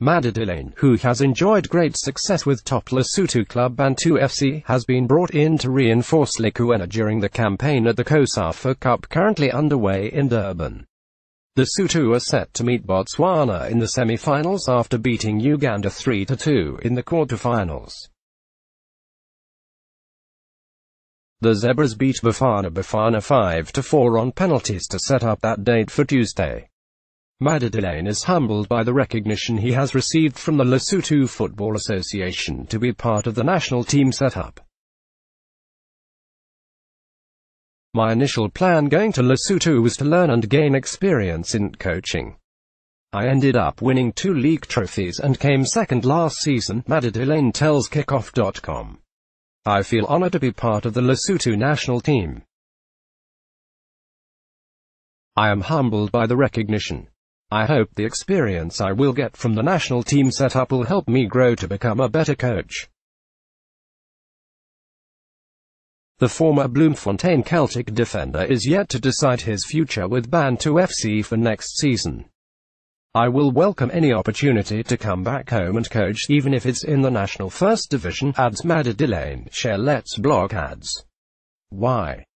Madidilane, who has enjoyed great success with top Lesotho club Bantu FC, has been brought in to reinforce Likuena during the campaign at the COSAFA Cup currently underway in Durban. The Sutu are set to meet Botswana in the semi-finals after beating Uganda 3-2 in the quarter-finals. The Zebras beat Bafana Bafana 5-4 on penalties to set up that date for Tuesday. Madidilane is humbled by the recognition he has received from the Lesotho Football Association to be part of the national team setup. My initial plan going to Lesotho was to learn and gain experience in coaching. I ended up winning two league trophies and came second last season, Madidilane tells Kickoff.com. I feel honored to be part of the Lesotho national team. I am humbled by the recognition. I hope the experience I will get from the national team setup will help me grow to become a better coach. The former Bloemfontein Celtic defender is yet to decide his future with Bantu FC for next season. I will welcome any opportunity to come back home and coach, even if it's in the national first division, adds Madidilane, share Let's blog ads. Why?